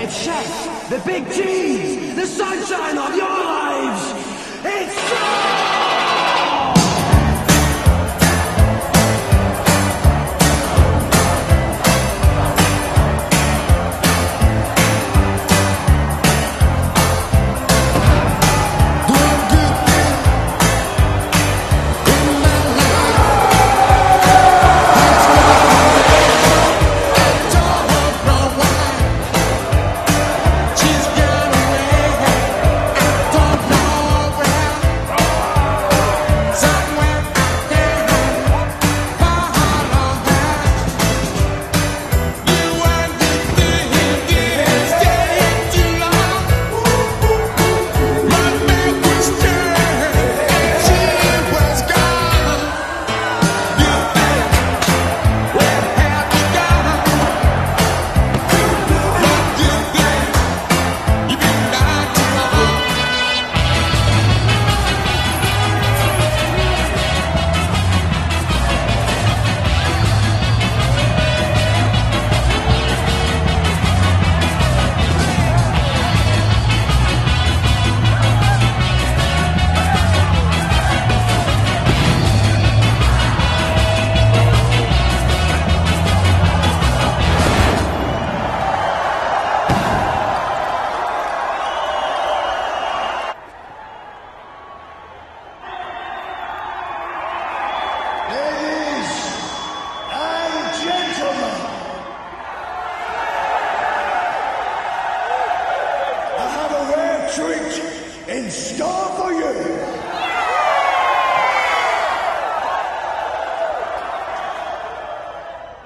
It's Chef, the big cheese, the sunshine of your lives. It's in store for you.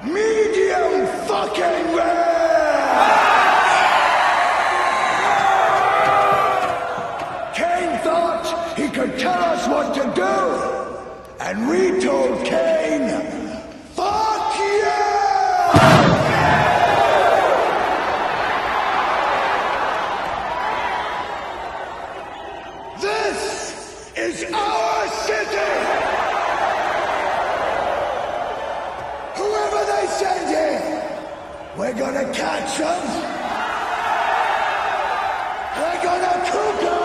Medium fucking rare! Kane thought he could tell us what to do, and we told Kane, our city! Whoever they send here, we're gonna catch them! We're gonna cook them!